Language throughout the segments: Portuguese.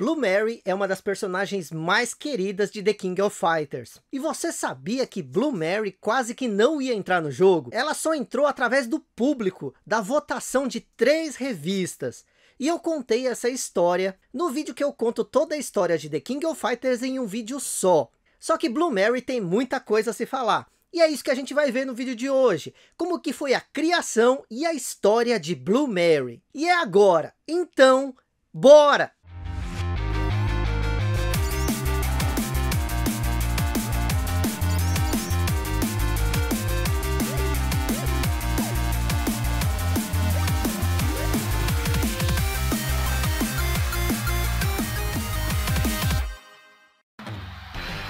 Blue Mary é uma das personagens mais queridas de The King of Fighters. E você sabia que Blue Mary quase que não ia entrar no jogo? Ela só entrou através do público, da votação de três revistas. E eu contei essa história no vídeo que eu conto toda a história de The King of Fighters em um vídeo só. Só que Blue Mary tem muita coisa a se falar. E é isso que a gente vai ver no vídeo de hoje. Como que foi a criação e a história de Blue Mary. E é agora. Então, bora!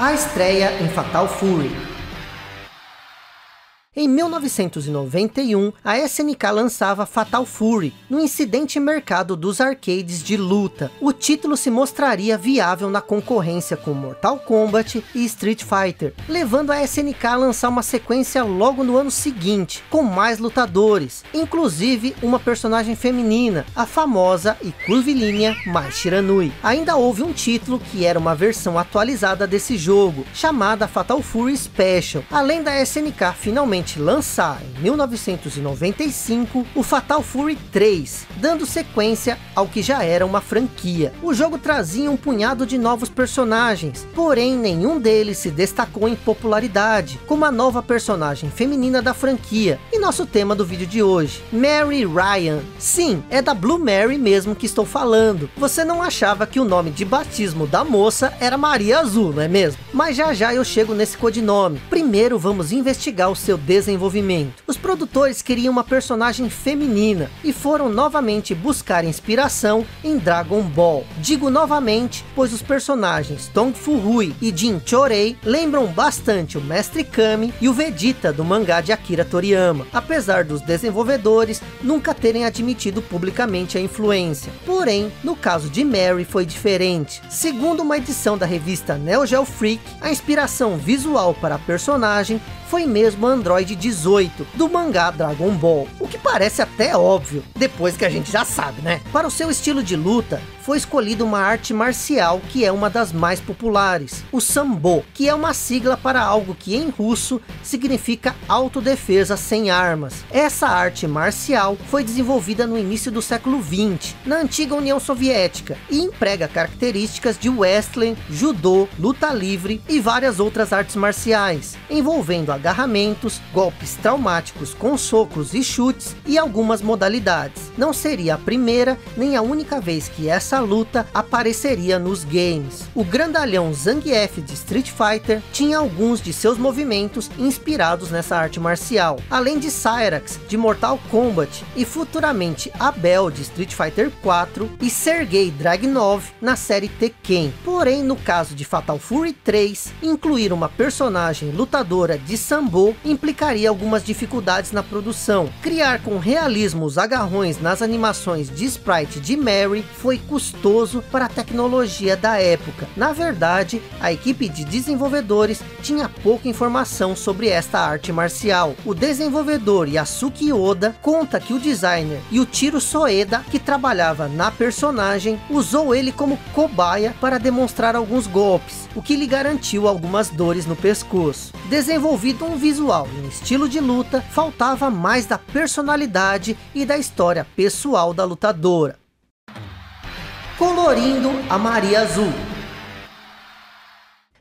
A estreia em Fatal Fury. Em 1991, a SNK lançava Fatal Fury, no incidente mercado dos arcades de luta. O título se mostraria viável na concorrência com Mortal Kombat e Street Fighter, levando a SNK a lançar uma sequência logo no ano seguinte, com mais lutadores, inclusive uma personagem feminina, a famosa e curvilínea Mai Shiranui. Ainda houve um título que era uma versão atualizada desse jogo, chamada Fatal Fury Special, além da SNK finalmente lançar em 1995 o Fatal Fury 3, dando sequência ao que já era uma franquia. O jogo trazia um punhado de novos personagens, porém nenhum deles se destacou em popularidade, como a nova personagem feminina da franquia, e nosso tema do vídeo de hoje, Mary Ryan. Sim, é da Blue Mary mesmo que estou falando. Você não achava que o nome de batismo da moça era Maria Azul, não é mesmo? Mas já já eu chego nesse codinome. Primeiro vamos investigar o seu desenvolvimento. Os produtores queriam uma personagem feminina e foram novamente buscar inspiração em Dragon Ball. Digo novamente, pois os personagens Tong Fu Hui e Jin Chorei lembram bastante o Mestre Kami e o Vegeta do mangá de Akira Toriyama, apesar dos desenvolvedores nunca terem admitido publicamente a influência. Porém, no caso de Mary foi diferente. Segundo uma edição da revista Neo Geo Freak, a inspiração visual para a personagem foi mesmo Android 18, do mangá Dragon Ball. O que parece até óbvio, depois que a gente já sabe, né? Para o seu estilo de luta, foi escolhida uma arte marcial que é uma das mais populares, o Sambo, que é uma sigla para algo que em russo significa autodefesa sem armas. Essa arte marcial foi desenvolvida no início do século 20, na antiga União Soviética, e emprega características de wrestling, judô, luta livre e várias outras artes marciais, envolvendo agarramentos, golpes traumáticos com socos e chutes e algumas modalidades. Não seria a primeira nem a única vez que essa luta apareceria nos games. O grandalhão Zangief de Street Fighter tinha alguns de seus movimentos inspirados nessa arte marcial, além de Cyrax de Mortal Kombat e futuramente Abel de Street Fighter 4 e Sergei Dragunov na série Tekken. Porém, no caso de Fatal Fury 3, incluir uma personagem lutadora de Sambo implicaria algumas dificuldades na produção. Criar com realismo os agarrões nas animações de sprite de Mary foi custoso custoso para a tecnologia da época. Na verdade, a equipe de desenvolvedores tinha pouca informação sobre esta arte marcial. O desenvolvedor Yasuki Oda conta que o designer Yutiro Soeda, que trabalhava na personagem, usou ele como cobaia para demonstrar alguns golpes, o que lhe garantiu algumas dores no pescoço. Desenvolvido um visual e um estilo de luta, faltava mais da personalidade e da história pessoal da lutadora colorindo a Maria Azul.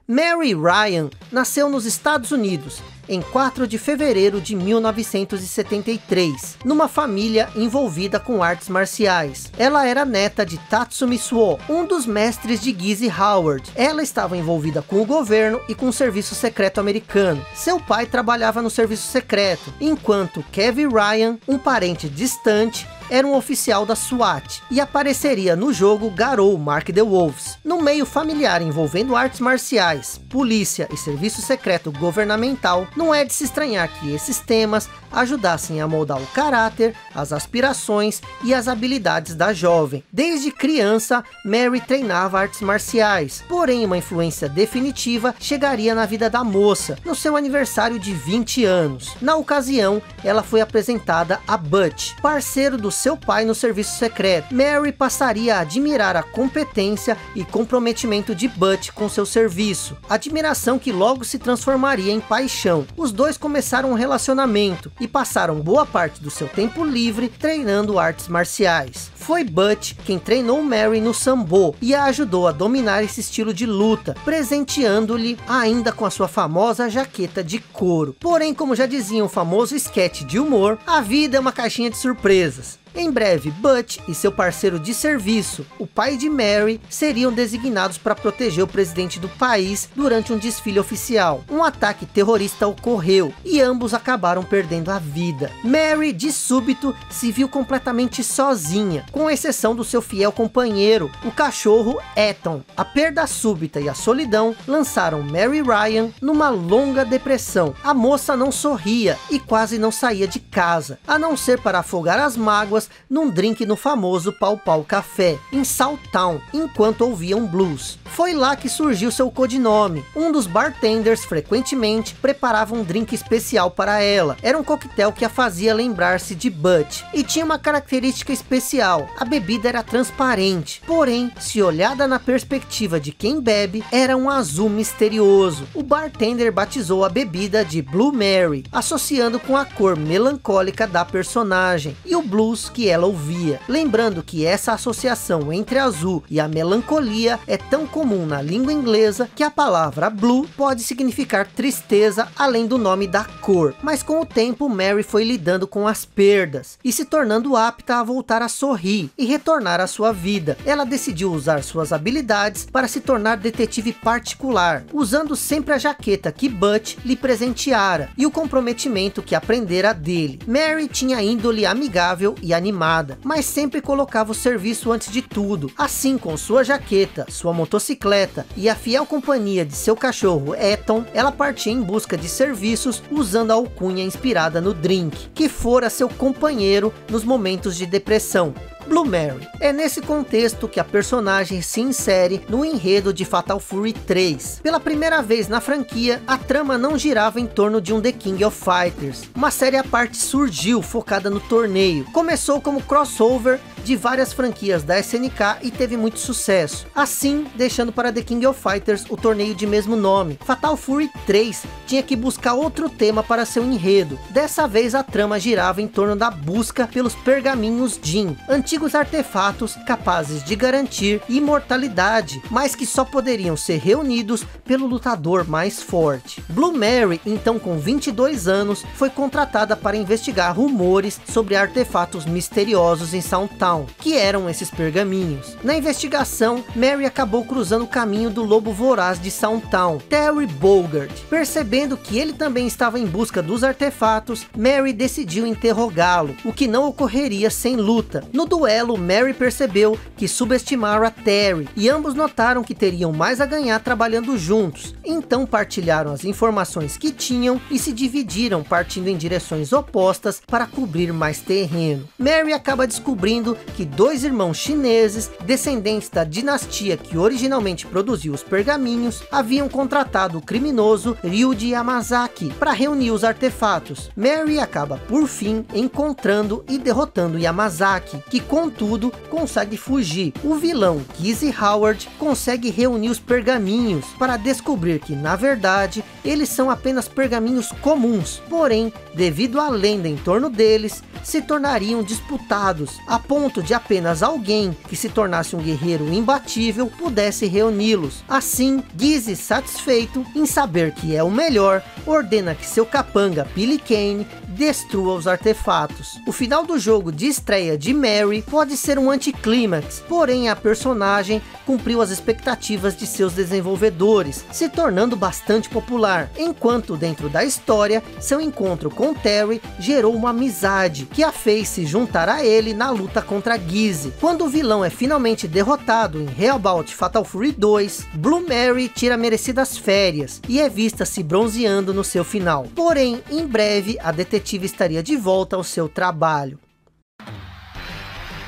Mary Ryan nasceu nos Estados Unidos em 4 de fevereiro de 1973, numa família envolvida com artes marciais. Ela era neta de Tatsumi Suo, um dos mestres de Gizzy Howard. Ela estava envolvida com o governo e com o serviço secreto americano. Seu pai trabalhava no serviço secreto, enquanto Kevin Ryan, um parente distante, era um oficial da SWAT e apareceria no jogo Garou Mark the Wolves. No meio familiar envolvendo artes marciais, polícia e serviço secreto governamental, não é de se estranhar que esses temas ajudassem a moldar o caráter, as aspirações e as habilidades da jovem. Desde criança, Mary treinava artes marciais, porém uma influência definitiva chegaria na vida da moça, no seu aniversário de 20 anos. Na ocasião, ela foi apresentada a Butch, parceiro do seu pai no serviço secreto. Mary passaria a admirar a competência e comprometimento de Butch com seu serviço. Admiração que logo se transformaria em paixão. Os dois começaram um relacionamento e passaram boa parte do seu tempo livre treinando artes marciais. Foi Butch quem treinou Mary no Sambo e a ajudou a dominar esse estilo de luta, presenteando-lhe ainda com a sua famosa jaqueta de couro. Porém, como já dizia um famoso sketch de humor, a vida é uma caixinha de surpresas. Em breve, Butch e seu parceiro de serviço, o pai de Mary, seriam designados para proteger o presidente do país durante um desfile oficial. Um ataque terrorista ocorreu e ambos acabaram perdendo a vida. Mary, de súbito, se viu completamente sozinha, com exceção do seu fiel companheiro, o cachorro Eton. A perda súbita e a solidão lançaram Mary Ryan numa longa depressão. A moça não sorria e quase não saía de casa, a não ser para afogar as mágoas num drink no famoso Pau Pau Café, em Southtown, enquanto ouviam blues. Foi lá que surgiu seu codinome. Um dos bartenders frequentemente preparava um drink especial para ela. Era um coquetel que a fazia lembrar-se de Butch. E tinha uma característica especial. A bebida era transparente. Porém, se olhada na perspectiva de quem bebe, era um azul misterioso. O bartender batizou a bebida de Blue Mary, associando com a cor melancólica da personagem. E o blues que ela ouvia. Lembrando que essa associação entre azul e a melancolia é tão comum na língua inglesa que a palavra blue pode significar tristeza além do nome da cor. Mas com o tempo Mary foi lidando com as perdas e se tornando apta a voltar a sorrir e retornar à sua vida. Ela decidiu usar suas habilidades para se tornar detetive particular, usando sempre a jaqueta que Butch lhe presenteara e o comprometimento que aprendera dele. Mary tinha índole amigável e animada, mas sempre colocava o serviço antes de tudo. Assim, com sua jaqueta, sua motocicleta e a fiel companhia de seu cachorro Eton, ela partia em busca de serviços usando a alcunha inspirada no Drink, que fora seu companheiro nos momentos de depressão. Blue Mary. É nesse contexto que a personagem se insere no enredo de Fatal Fury 3. Pela primeira vez na franquia, a trama não girava em torno de um The King of Fighters. Uma série à parte surgiu focada no torneio. Começou como crossover de várias franquias da SNK e teve muito sucesso. Assim, deixando para The King of Fighters o torneio de mesmo nome. Fatal Fury 3 tinha que buscar outro tema para seu enredo. Dessa vez a trama girava em torno da busca pelos pergaminhos Jin, antigos artefatos capazes de garantir imortalidade, mas que só poderiam ser reunidos pelo lutador mais forte. Blue Mary, então com 22 anos, foi contratada para investigar rumores sobre artefatos misteriosos em Soundtown que eram esses pergaminhos. Na investigação, Mary acabou cruzando o caminho do lobo voraz de Soundtown, Terry Bogard. Percebendo que ele também estava em busca dos artefatos, Mary decidiu interrogá-lo, o que não ocorreria sem luta. No duelo, Mary percebeu que subestimaram a Terry, e ambos notaram que teriam mais a ganhar trabalhando juntos. Então partilharam as informações que tinham e se dividiram partindo em direções opostas para cobrir mais terreno. Mary acaba descobrindo que dois irmãos chineses, descendentes da dinastia que originalmente produziu os pergaminhos, haviam contratado o criminoso Ryuji Yamazaki para reunir os artefatos. Mary acaba por fim encontrando e derrotando Yamazaki, que contudo consegue fugir. O vilão Gizzy Howard consegue reunir os pergaminhos para descobrir que na verdade eles são apenas pergaminhos comuns, porém devido à lenda em torno deles, se tornariam disputados, a ponto de apenas alguém que se tornasse um guerreiro imbatível pudesse reuni-los. Assim, Gizzy, satisfeito em saber que é o melhor, ordena que seu capanga Billy Kane destrua os artefatos. O final do jogo de estreia de Mary pode ser um anticlímax, porém a personagem cumpriu as expectativas de seus desenvolvedores, se tornando bastante popular, enquanto dentro da história, seu encontro com Terry gerou uma amizade, que a fez se juntar a ele na luta contra Gizzy. Quando o vilão é finalmente derrotado em Realbout Fatal Fury 2, Blue Mary tira merecidas férias, e é vista se bronzeando no seu final. Porém, em breve, a detetive detetive estaria de volta ao seu trabalho.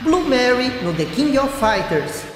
Blue Mary no The King of Fighters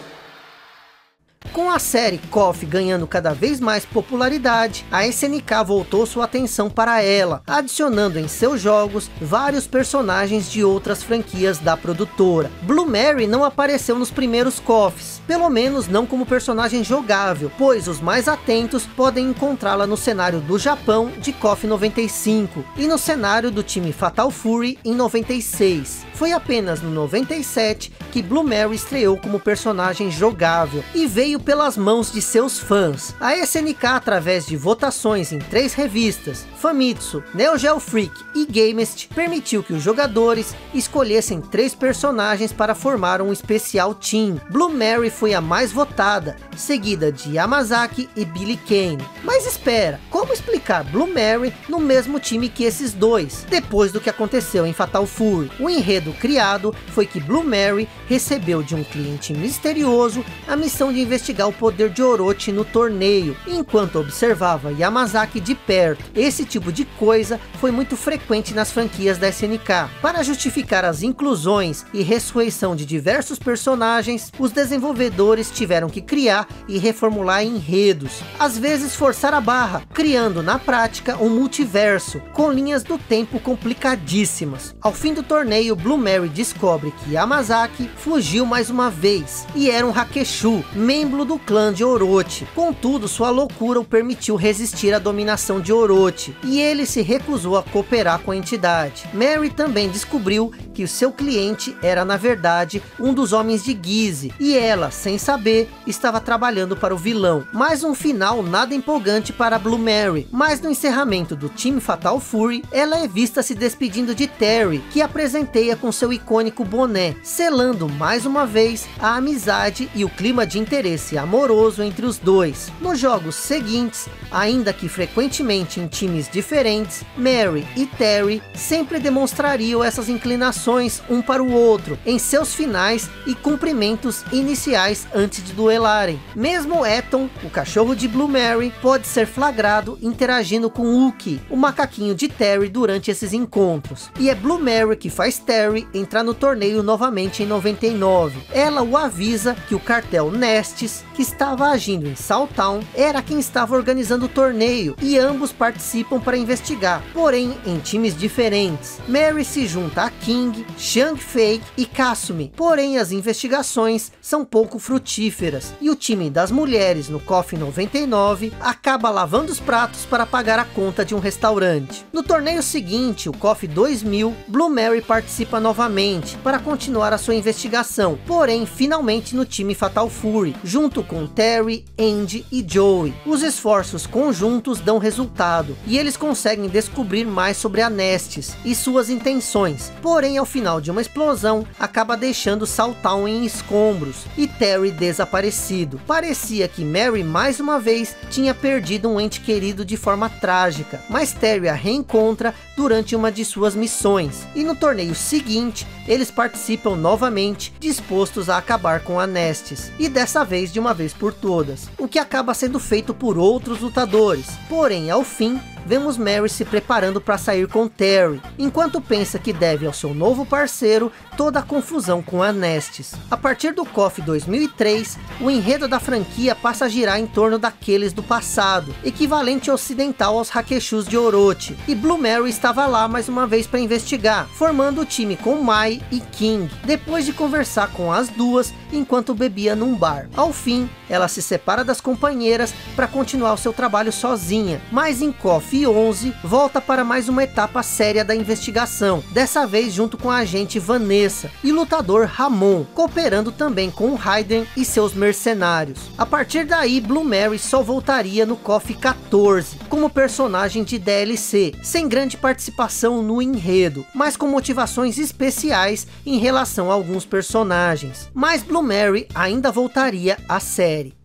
Com a série KOF ganhando cada vez mais popularidade, a SNK voltou sua atenção para ela, adicionando em seus jogos vários personagens de outras franquias da produtora. Blue Mary não apareceu nos primeiros KOFs, pelo menos não como personagem jogável, pois os mais atentos podem encontrá-la no cenário do Japão de KOF 95 e no cenário do time Fatal Fury em 96. Foi apenas no 97 que Blue Mary estreou como personagem jogável e veio pelas mãos de seus fãs. A SNK, através de votações em três revistas, Famitsu, Neo Geo Freak e Gamest, permitiu que os jogadores escolhessem três personagens para formar um especial team. Blue Mary foi a mais votada, seguida de Yamazaki e Billy Kane. Mas espera, como explicar Blue Mary no mesmo time que esses dois, depois do que aconteceu em Fatal Fury? O enredo criado foi que Blue Mary recebeu de um cliente misterioso a missão de investigar o poder de Orochi no torneio, enquanto observava Yamazaki de perto. Esse tipo de coisa foi muito frequente nas franquias da SNK. Para justificar as inclusões e ressurreição de diversos personagens, os desenvolvedores tiveram que criar e reformular enredos, às vezes forçar a barra, criando na prática um multiverso, com linhas do tempo complicadíssimas. Ao fim do torneio, Blue Mary descobre que Yamazaki fugiu mais uma vez, e era um Hakeshu, membro do clã de Orochi. Contudo, sua loucura o permitiu resistir à dominação de Orochi, e ele se recusou a cooperar com a entidade. Mary também descobriu que o seu cliente era na verdade um dos homens de Gizzy, e ela, sem saber, estava trabalhando para o vilão. Mais um final nada empolgante para Blue Mary, mas no encerramento do time Fatal Fury, ela é vista se despedindo de Terry, que a presenteia com seu icônico boné, selando mais uma vez a amizade e o clima de interesse amoroso entre os dois. Nos jogos seguintes, ainda que frequentemente em times diferentes, Mary e Terry sempre demonstrariam essas inclinações um para o outro em seus finais e cumprimentos iniciais antes de duelarem. Mesmo Eton, o cachorro de Blue Mary, pode ser flagrado interagindo com Uki, o macaquinho de Terry durante esses encontros. E é Blue Mary que faz Terry entrar no torneio novamente em 99. Ela o avisa que o cartel Nestes, que estava agindo em Saltown, era quem estava organizando o torneio e ambos participam para investigar, porém em times diferentes. Mary se junta a King, Shang Fei e Kasumi, porém as investigações são pouco frutíferas e o time das mulheres no KOF 99 acaba lavando os pratos para pagar a conta de um restaurante. No torneio seguinte, o KOF 2000, Blue Mary participa novamente para continuar a sua investigação, porém finalmente no time Fatal Fury, junto com Terry, Andy e Joey. Os esforços conjuntos dão resultado e eles conseguem descobrir mais sobre a Nestes e suas intenções, porém ao final de uma explosão acaba deixando Saltown em escombros e Terry desaparecido. Parecia que Mary mais uma vez tinha perdido um ente querido de forma trágica, mas Terry a reencontra durante uma de suas missões. E no torneio seguinte eles participam novamente dispostos a acabar com a Nestes e dessa vez de uma vez por todas, o que acaba sendo feito por outros lutadores, porém ao fim vemos Mary se preparando para sair com Terry, enquanto pensa que deve ao seu novo parceiro toda a confusão com a Nestes. A partir do KOF 2003, o enredo da franquia passa a girar em torno daqueles do passado, equivalente ocidental aos Hakeshus de Orochi, e Blue Mary estava lá mais uma vez para investigar, formando o time com Mai e King, depois de conversar com as duas enquanto bebia num bar. Ao fim, ela se separa das companheiras para continuar o seu trabalho sozinha, mas em KOF 11 volta para mais uma etapa séria da investigação, dessa vez junto com a agente Vanessa e lutador Ramon, cooperando também com Raiden e seus mercenários. A partir daí, Blue Mary só voltaria no KOF 14, como personagem de DLC, sem grande participação no enredo, mas com motivações especiais em relação a alguns personagens. Mas Blue Mary ainda voltaria à série.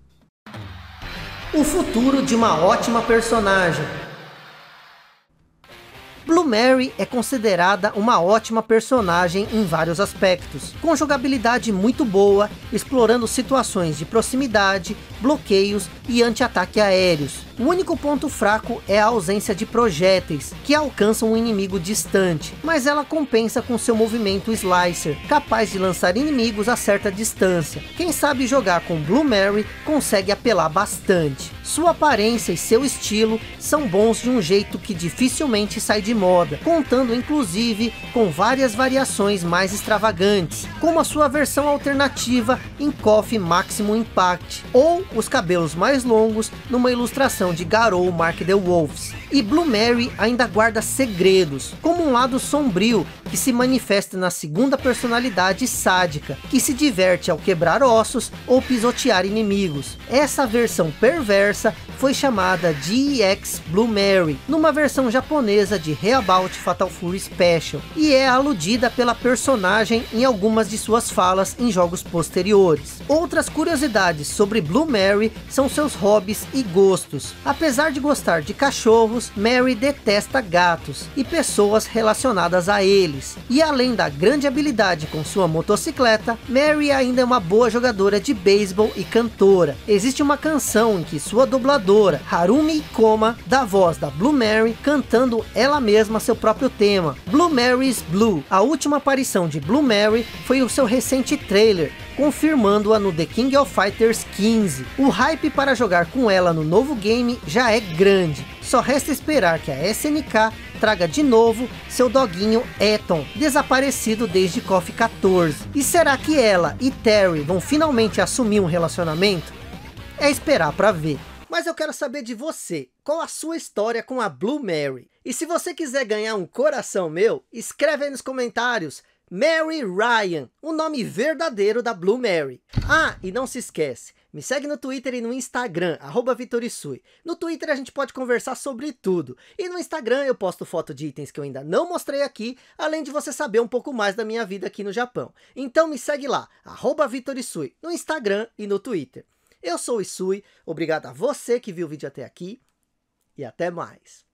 O futuro de uma ótima personagem Blue Mary é considerada uma ótima personagem em vários aspectos, com jogabilidade muito boa, explorando situações de proximidade, bloqueios e anti-ataque aéreos. O único ponto fraco é a ausência de projéteis, que alcançam um inimigo distante, mas ela compensa com seu movimento Slicer, capaz de lançar inimigos a certa distância. Quem sabe jogar com Blue Mary consegue apelar bastante. Sua aparência e seu estilo são bons de um jeito que dificilmente sai de moda, contando inclusive com várias variações mais extravagantes, como a sua versão alternativa em Coffee Maximum Impact, ou os cabelos mais longos numa ilustração de Garou Mark the Wolves. E Blue Mary ainda guarda segredos, como um lado sombrio que se manifesta na segunda personalidade sádica, que se diverte ao quebrar ossos ou pisotear inimigos. Essa versão perversa foi chamada de EX Blue Mary, numa versão japonesa de Reabout Fatal Fury Special, e é aludida pela personagem em algumas de suas falas em jogos posteriores. Outras curiosidades sobre Blue Mary são seus hobbies e gostos. Apesar de gostar de cachorros, Mary detesta gatos e pessoas relacionadas a eles. E além da grande habilidade com sua motocicleta, Mary ainda é uma boa jogadora de beisebol e cantora. Existe uma canção em que sua dubladora, Harumi Ikoma, dá voz da Blue Mary, cantando ela mesma seu próprio tema, Blue Mary's Blue. A última aparição de Blue Mary foi o seu recente trailer, confirmando-a no The King of Fighters 15. O hype para jogar com ela no novo game já é grande. Só resta esperar que a SNK traga de novo seu doguinho Eton, desaparecido desde KOF 14. E será que ela e Terry vão finalmente assumir um relacionamento? É esperar para ver. Mas eu quero saber de você, qual a sua história com a Blue Mary? E se você quiser ganhar um coração meu, escreve aí nos comentários, Mary Ryan, o nome verdadeiro da Blue Mary. Ah, e não se esquece, me segue no Twitter e no Instagram, arroba Vitorisui. No Twitter a gente pode conversar sobre tudo. E no Instagram eu posto foto de itens que eu ainda não mostrei aqui, além de você saber um pouco mais da minha vida aqui no Japão. Então me segue lá, arroba Vitorisui, no Instagram e no Twitter. Eu sou o Isui, obrigado a você que viu o vídeo até aqui e até mais.